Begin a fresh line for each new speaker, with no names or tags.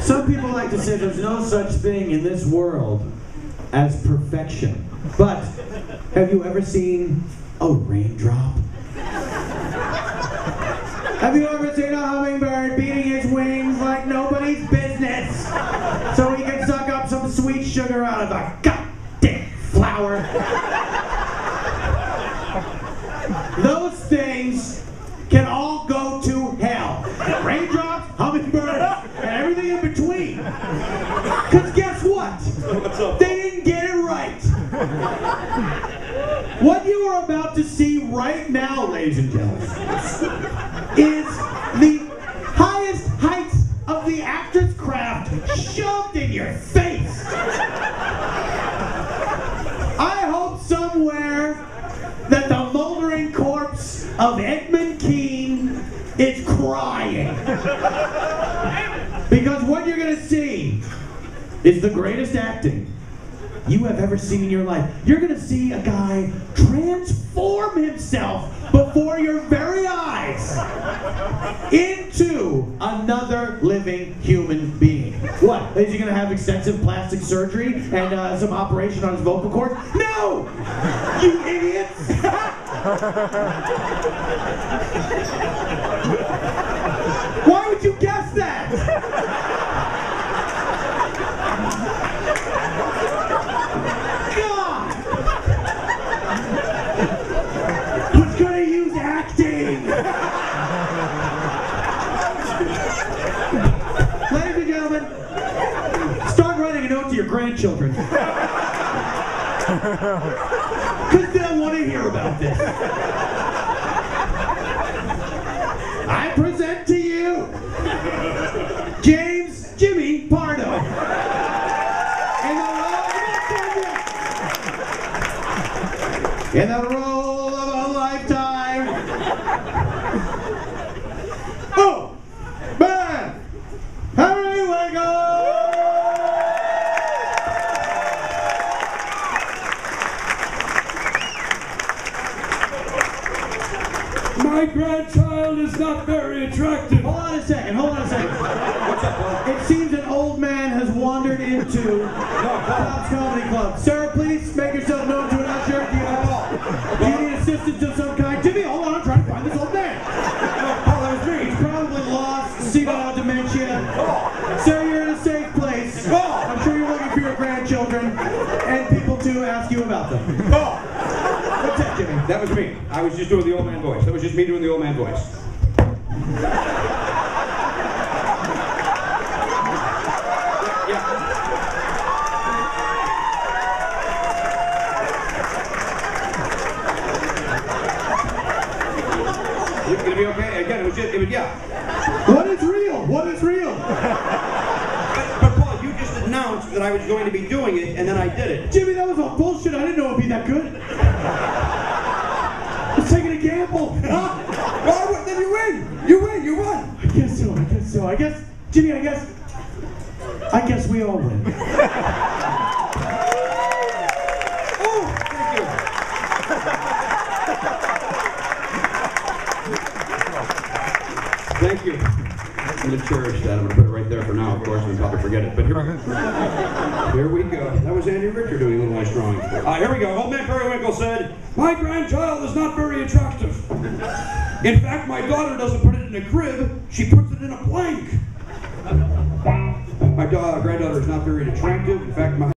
Some people like to say there's no such thing in this world as perfection. But have you ever seen a raindrop? Have you ever seen a hummingbird beating his wings like nobody's business so he can suck up some sweet sugar out of a goddamn flower? Those things can all Because guess what? They didn't get it right. What you are about to see right now, ladies and gentlemen, is the highest heights of the actor's craft shoved in your face. I hope somewhere that the moldering corpse of Edmund Kean is crying. Because what you're gonna see is the greatest acting you have ever seen in your life. You're gonna see a guy transform himself before your very eyes into another living human being. What? Is he gonna have extensive plastic surgery and uh, some operation on his vocal cords? No! You idiots! Why to your grandchildren. Because they'll want to hear about this. I present to you James Jimmy Pardo. In the role in the role of a lifetime. Oh, man, Harry Wiggle!
My grandchild is not very attractive.
Hold on a second, hold on a second. What's up, It seems an old man has wandered into Bob's Comedy Club. Sir, please make yourself known to an usher. Do you, have, do you need assistance of some kind? Jimmy, hold on, I'm trying to find this old man. Paul, that was me. He's probably lost, senile dementia. Sir, you're in a safe place. I'm sure you're looking for your grandchildren and people to ask you about them. What's that, Jimmy?
That was me. I was just doing the old man voice. That was just me doing the old man voice. Yeah. You gonna be okay? Again, it was just, it was, yeah.
What is real? What is real?
But, but Paul, you just announced that I was going to be doing it, and then I did it.
Jimmy, that was all bullshit. I didn't know it'd be that good. Was taking a gamble.
Well, what- then you win. You win. You won.
I guess so. I guess so. I guess, Jimmy. I guess. I guess we all win.
Oh, thank you. Thank you. I'm gonna cherish that. I'm gonna put it right there for now, of course, and probably forget it. But here, here we go. That was Andy Richter doing a little nice drawing. Uh, here we go. Old man Periwinkle said, "My grandchild is not very attractive. In fact, my daughter doesn't put it in a crib; she puts it in a plank." My da- granddaughter is not very attractive. In fact, my